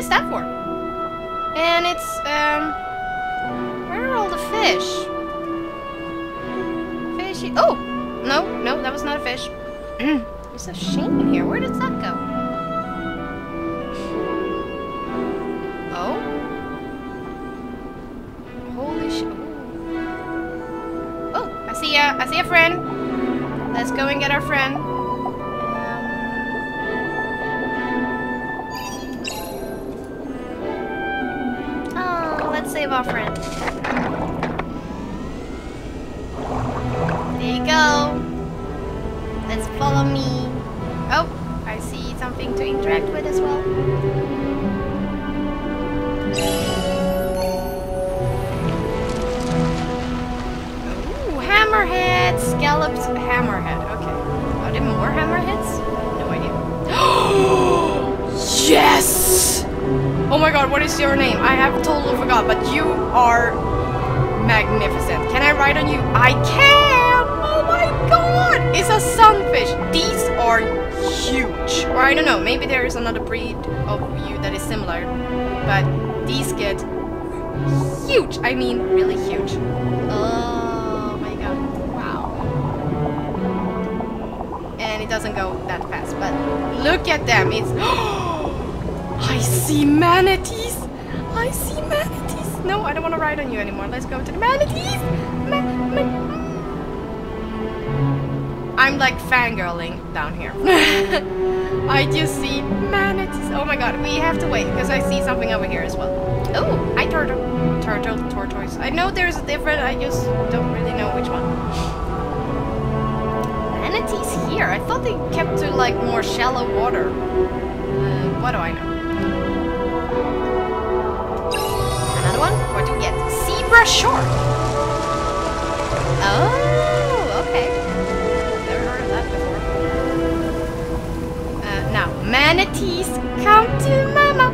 is that for? And it's, um... Where are all the fish? Fishy... Oh! No, no, that was not a fish. There's a chain in here. Where does that go? Oh? Holy shit. Oh, I see a, I see a friend. Let's go and get our friend. Scalloped hammerhead. Okay. Oh, are there more hammerheads? No idea. yes! Oh my god, what is your name? I have totally forgot, but you are magnificent. Can I ride on you? I can! Oh my god! It's a sunfish. These are huge. Or I don't know, maybe there is another breed of you that is similar. But these get huge. I mean, really huge. Doesn't go that fast, but look at them. It's... I see manatees. I see manatees. No, I don't want to ride on you anymore. Let's go to the manatees. Ma ma I'm like fangirling down here. I just see manatees. Oh my god, we have to wait because I see something over here as well. Oh, hi turtle. Turtle, tortoise. I know there's a different, I just don't really know which one. Manatees here? I thought they kept to like more shallow water. Uh, what do I know? Another one? What do we get? Zebra shark. Oh, okay. Never heard of that before. Uh, now, manatees, come to mama.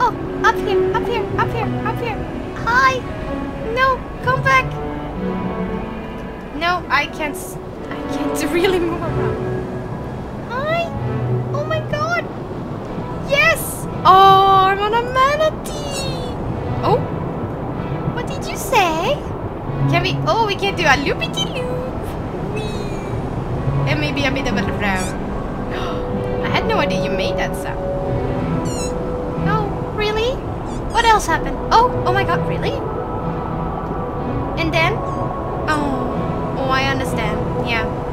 Oh, up here, up here, up here, up here. Hi. No, come back. No, I can't. Can't really move around. Hi. Oh my god. Yes. Oh, I'm on a manatee. Oh. What did you say? Can we? Oh, we can do a loopity loop. Whee. And maybe a bit of a round. I had no idea you made that sound. Oh, really? What else happened? Oh, oh my god, really? And then? Oh, oh, I understand. Yeah.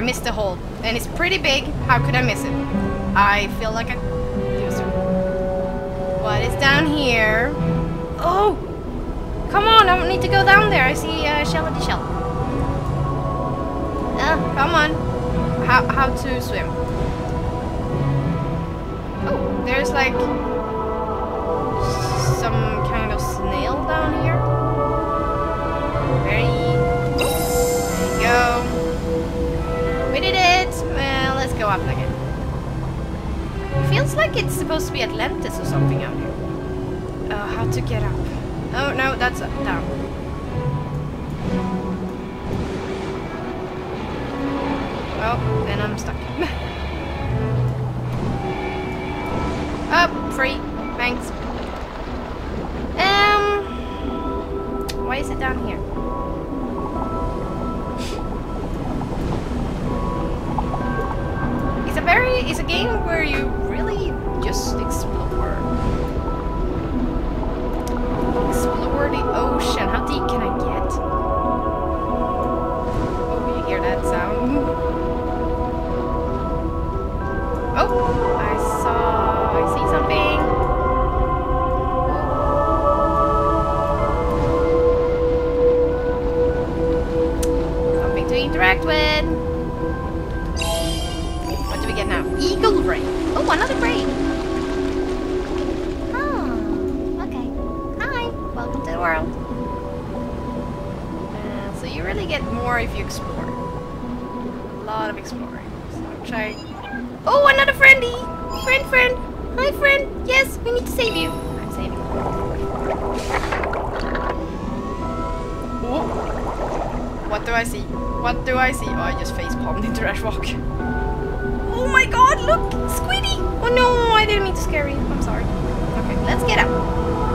I missed the hole. And it's pretty big. How could I miss it? I feel like a loser. What is down here? Oh! Come on, I don't need to go down there. I see uh, shell at the shell. Ah, come on. How, how to swim? Oh, there's like We did it. Well, let's go up again. Feels like it's supposed to be Atlantis or something out here. Oh, how to get up? Oh no, that's up, down. Oh, then I'm stuck. Up, free. Thanks. Um, why is it down here? very is a game where you really just explore. Explore the ocean. How deep can I get? Oh, you hear that sound? Oh, I saw. I see something. Something to interact with. Another brain! Oh, okay. Hi, welcome to the world. Uh, so you really get more if you explore. A lot of exploring. So try... Oh, another friendy. Friend, friend! Hi, friend! Yes, we need to save you! I'm saving you. What do I see? What do I see? Oh, I just face palmed into rock. Oh my god, look! Squeak! Oh no, I didn't mean to scare you. I'm sorry. Okay, let's get out.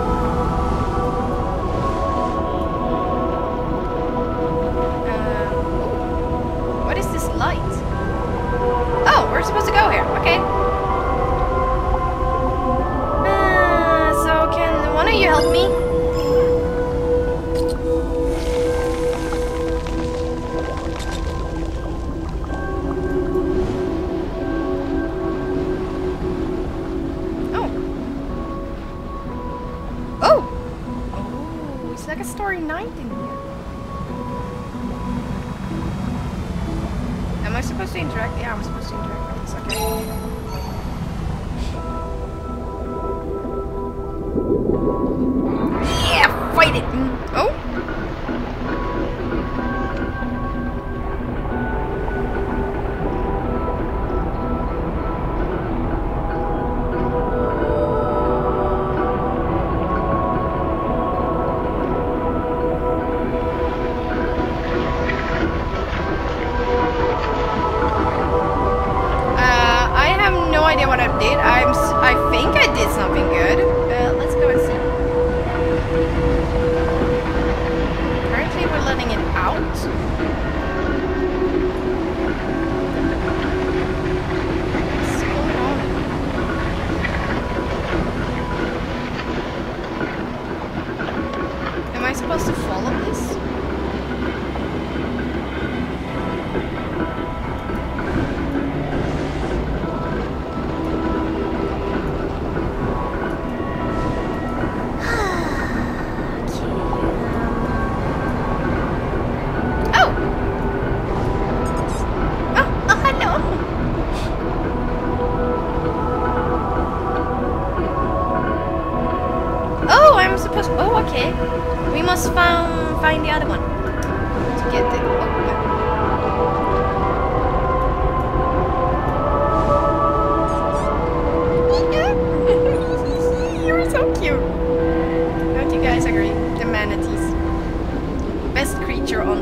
Supposed to interact? Yeah, I'm supposed to interact this. Okay. update. I'm, I think I did something good.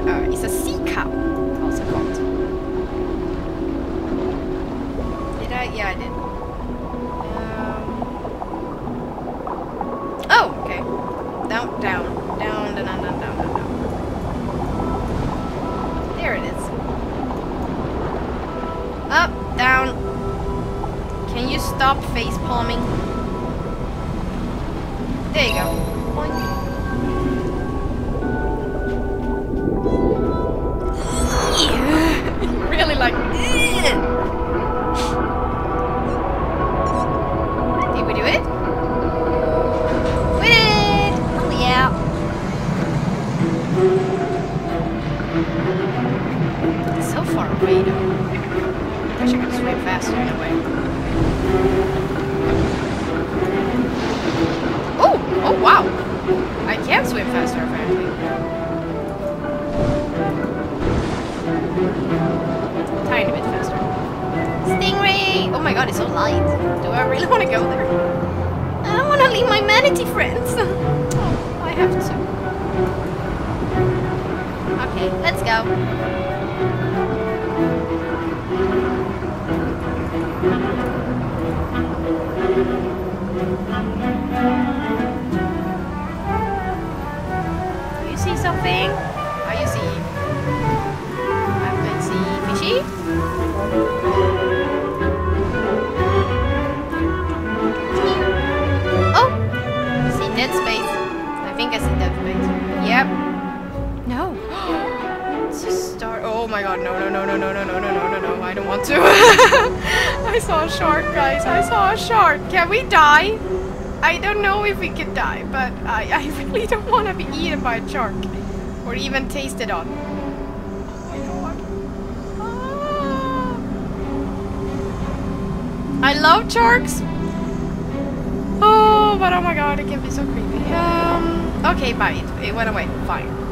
Earth is a sea cow, also called. Did I? Yeah, I did. Um, oh, okay. Down, down, down, down, down, down, down, down. There it is. Up, down. Can you stop face palming? There you go. Boink. like, Egh! It's so light. Do I really want to go there? I don't want to leave my manatee friends. oh, I have to. Okay, let's go. Do you see something? To. I saw a shark, guys. I saw a shark. Can we die? I don't know if we can die, but I, I really don't want to be eaten by a shark. Or even tasted on. Oh. I love sharks. Oh, but oh my god, it can be so creepy. Um, okay, bye. It, it went away. Fine.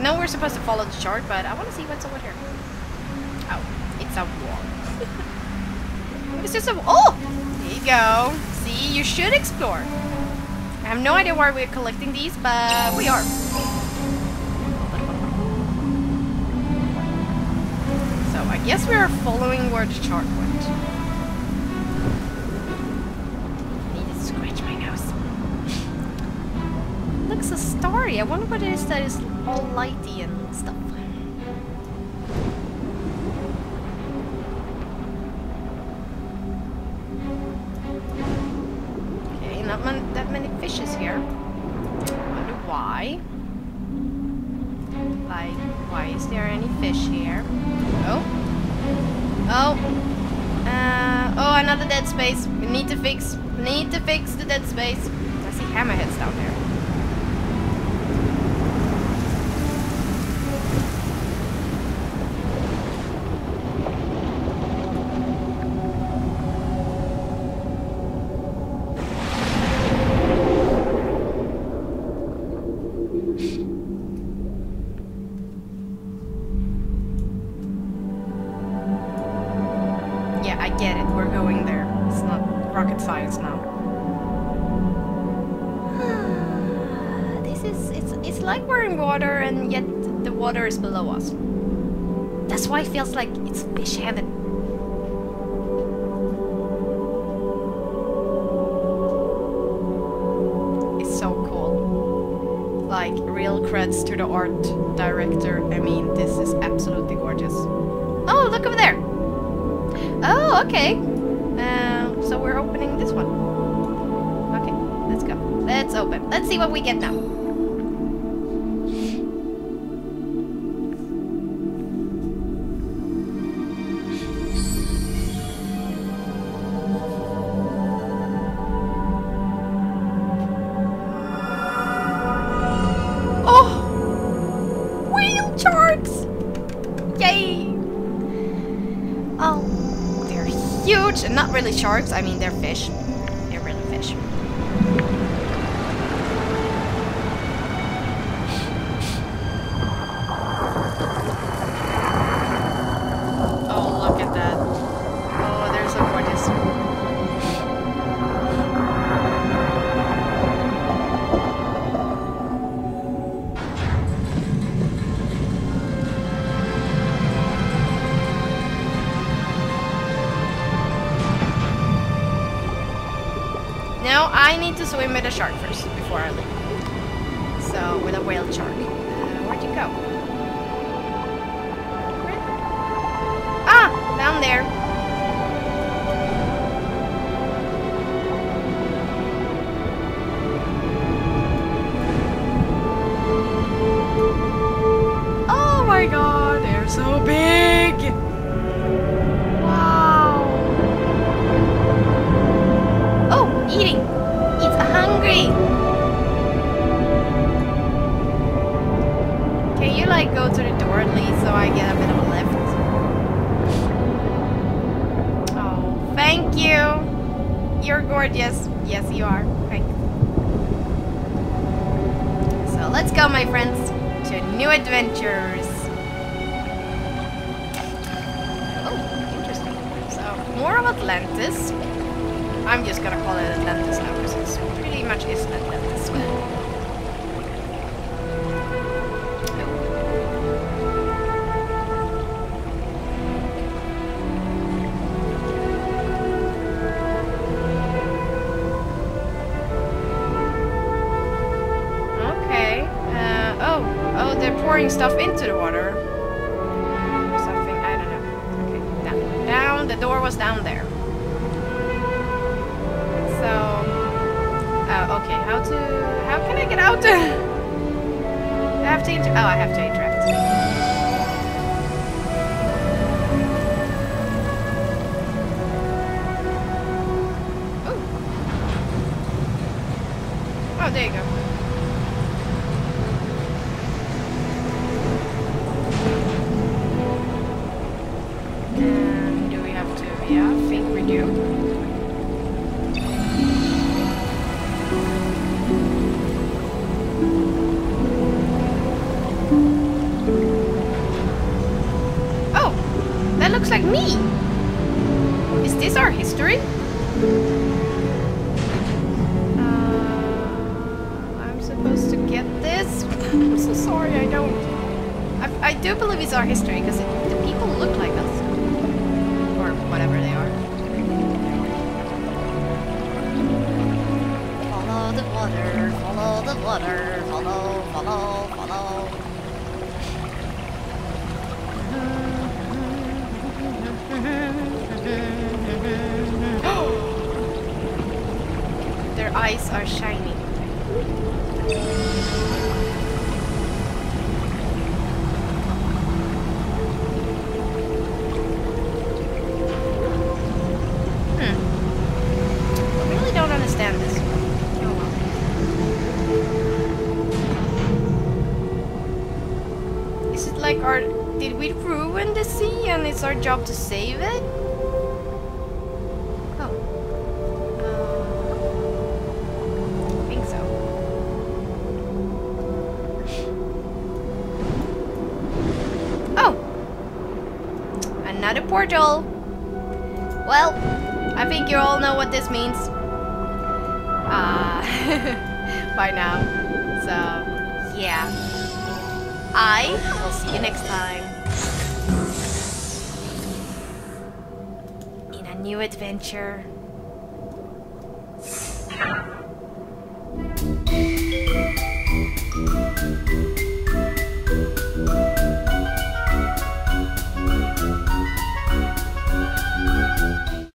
Know we're supposed to follow the chart, but I want to see what's over here. Oh, it's a wall. it's just a... Oh! There you go. See, you should explore. I have no idea why we're collecting these, but we are. So I guess we are following where the chart went. So starry. I wonder what it is that is all lighty and stuff. Okay, not man that many fishes here. Wonder why. Like, why is there any fish here? Oh. Oh. Uh, oh, another dead space. We need to fix. Need to fix the dead space. I see hammerheads down there. Rocket science now. this is it's it's like we're in water and yet the water is below us. That's why it feels like it's fish heaven. It's so cool. Like real creds to the art director. I mean, this is absolutely gorgeous. Oh, look over there. Oh, okay. This one. Okay, let's go. Let's open. Let's see what we get now. Sharks. I mean, they're fish. I need to swim with a shark first before I leave. So with a whale shark. You're gorgeous. Yes, you are. Thanks. So let's go, my friends, to new adventures. Oh, interesting. So, more of Atlantis. I'm just gonna call it Atlantis now because it's pretty much is Atlantis. Pouring stuff into the water. Something I don't know. Okay, down, down. The door was down there. So, oh, okay. How to? How can I get out? I have to. Inter oh, I have to interact. Oh. Oh, there you go. I don't. I, I do believe it's our history because the people look like us. Or whatever they are. Follow the water, follow the water, follow, follow, follow. Their eyes are shining. It's our job to save it? Oh. Uh, I think so. Oh! Another portal! Well, I think you all know what this means. Uh, by now. So, yeah. I will see you next time. new adventure.